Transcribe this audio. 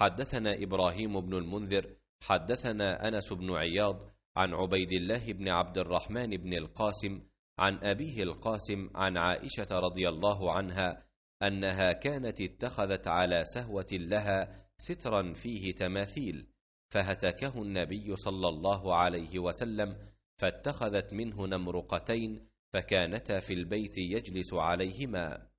حدثنا إبراهيم بن المنذر حدثنا أنس بن عياض عن عبيد الله بن عبد الرحمن بن القاسم عن أبيه القاسم عن عائشة رضي الله عنها أنها كانت اتخذت على سهوة لها سترا فيه تماثيل فهتكه النبي صلى الله عليه وسلم فاتخذت منه نمرقتين فكانتا في البيت يجلس عليهما.